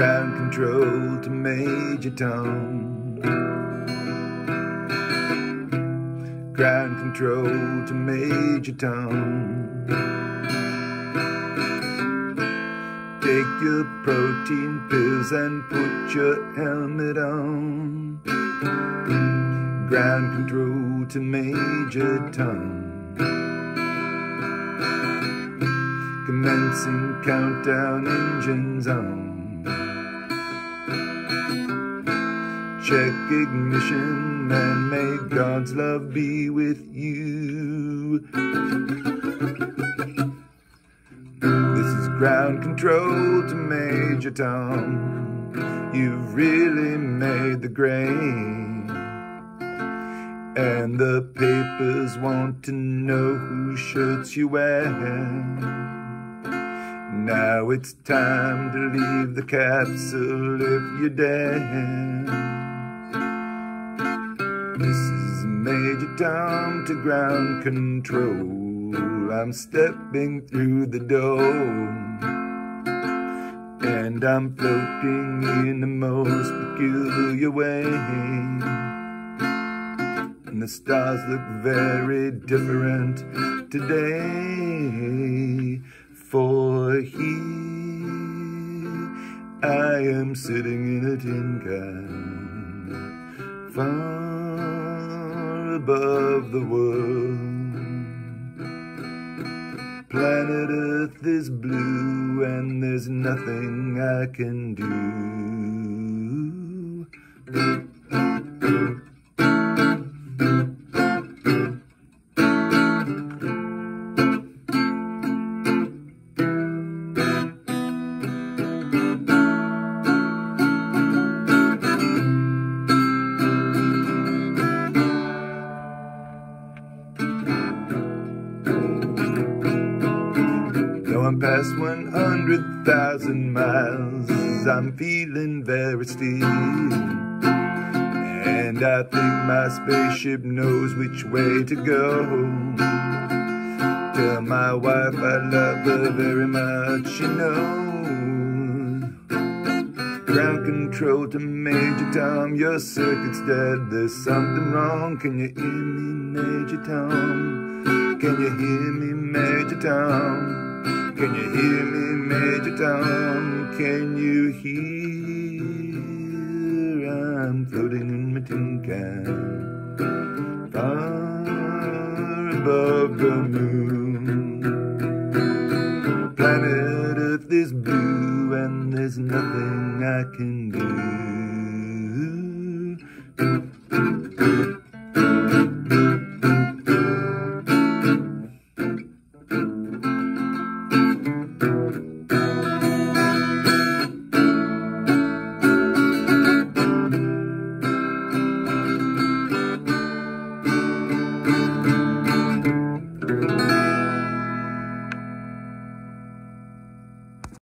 Ground control to Major Tom. Ground control to Major Tom. Take your protein pills and put your helmet on. Ground control to Major Tom. Commencing countdown engines on. Check ignition and may God's love be with you. This is ground control to Major Tom. You've really made the grade. And the papers want to know whose shirts you wear. Now it's time to leave the capsule if you dare. This is Major Tom to ground control. I'm stepping through the door. And I'm floating in the most peculiar way. And the stars look very different today. For here I am sitting in a tin can. Far above the world. Planet Earth is blue and there's nothing I can do. I'm past 100,000 miles, I'm feeling very still. And I think my spaceship knows which way to go. Tell my wife I love her very much, you know. Ground control to Major Tom, your circuit's dead, there's something wrong. Can you hear me, Major Tom? Can you hear me, Major Tom? Can you hear me, Major Tom? Can you hear? I'm floating in my tin can, far above the moon. Planet Earth is blue, and there's nothing I can do.